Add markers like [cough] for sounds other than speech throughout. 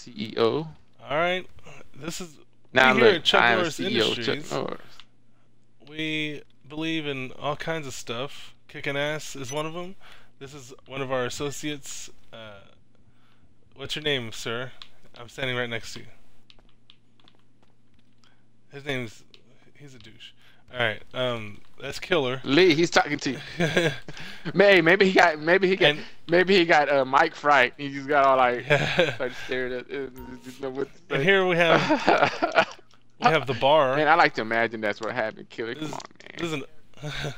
CEO. All right, this is Now we here look, at Chuck Norris CEO Industries. Chuck Norris. We believe in all kinds of stuff. Kicking ass is one of them. This is one of our associates. Uh, what's your name, sir? I'm standing right next to you. His name's he's a douche. All right, um, that's Killer. Lee, he's talking to you. [laughs] May maybe he got maybe he got And- maybe he got uh, mic fright. He just got all like started staring at. Uh, didn't know what to and here we have [laughs] we have the bar. Man, I like to imagine that's what happened. Killer, This come on, This is an [laughs]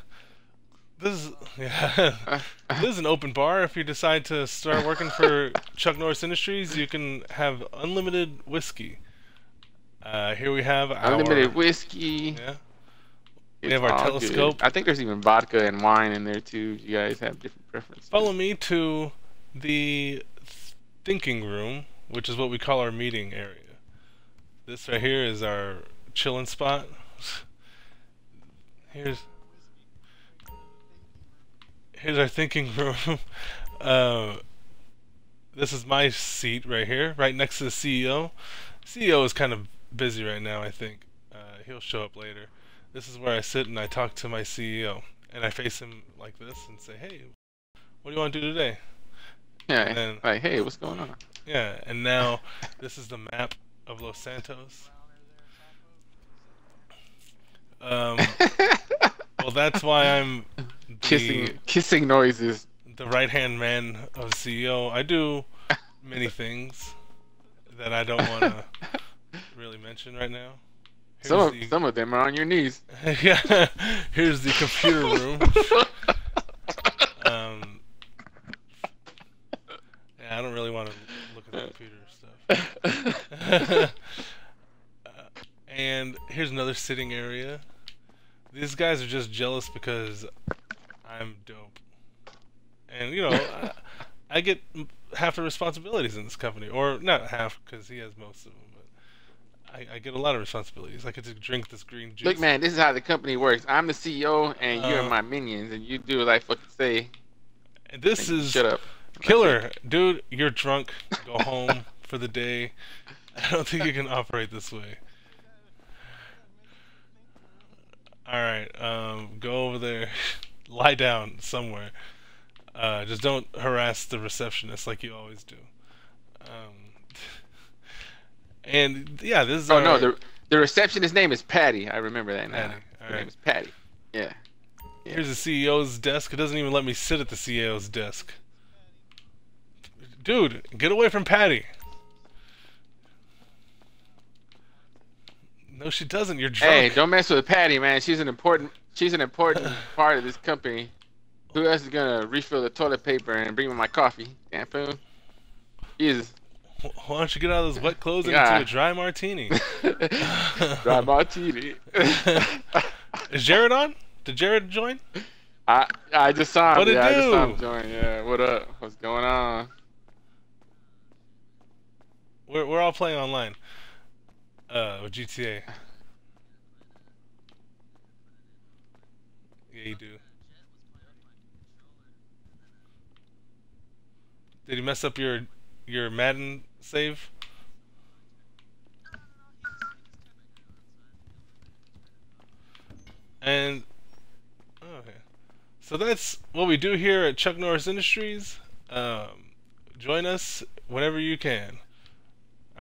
this is yeah. this is an open bar. If you decide to start working for Chuck Norris Industries, you can have unlimited whiskey. Uh, here we have our Unlimited whiskey. Yeah. We have our telescope. good. I think there's even vodka and wine in there too. You guys have different preferences. Follow me to the thinking room, which is what we call our meeting area. This right here is our chilling spot. [laughs] Here's here's our thinking room. [laughs] uh, this is my seat right here, right next to the CEO. CEO is kind of busy right now. I think uh, he'll show up later. This is where I sit and I talk to my CEO, and I face him like this and say, "Hey, what do you want to do today?" Yeah. and then- like, hey, what's going on? Yeah, and now this is the map of Los Santos. Um, [laughs] well, that's why I'm the, kissing, kissing noises. the right hand man of CEO. I do many things that I don't want to [laughs] really mention right now. Some of, the, some of them are on your knees. yeah, [laughs] here's the computer room. [laughs] Um, yeah, I don't really want to look at the computer stuff. [laughs] Uh, and here's another sitting area. These guys are just jealous because I'm dope. And, you know, I, I get half the responsibilities in this company. Or not half, because he has most of them. I, I get a lot of responsibilities. I get to drink this green juice. Look, man, this is how the company works. I'm the CEO, and you're Uh, my minions, and you do what I fucking say. This is shut up. Killer, dude, you're drunk. Go [laughs] home for the day. I don't think you can operate this way. Alright, um, go over there. [laughs] Lie down somewhere. Uh, just don't harass the receptionist like you always do. Um, [laughs] and yeah, this is Oh no, the the receptionist's name is Patty. I remember that now. Patty, Her alright. name is Patty. Yeah. Here's the CEO's desk. It doesn't even let me sit at the CEO's desk. Dude, get away from Patty. No, she doesn't. You're drunk. Hey, don't mess with Patty, man. She's an important she's an important [sighs] part of this company. Who else is gonna refill the toilet paper and bring me my coffee? Damn fool. Jesus. Wh- Why don't you get out of those wet clothes and Yeah. into a dry martini? [laughs] Dry martini. [laughs] Is Jared on? Did Jared join? I I just saw him. What'd it yeah, I just saw him join. Yeah, what up? What's going on? We're we're all playing online. Uh, with GTA. Yeah, you do. Did he mess up your your Madden save? And okay, so that's what we do here at Chuck Norris Industries. Um, join us whenever you can.